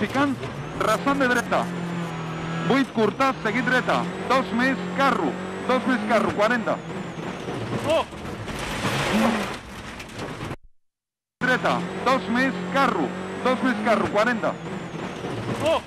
Verificant, rasant de dreta. 8 curta, seguit dreta. 2 més, carro. Dos més carro, 40. Oh! Dreta, 2 més, carro. Dos més carro, 40. Oh!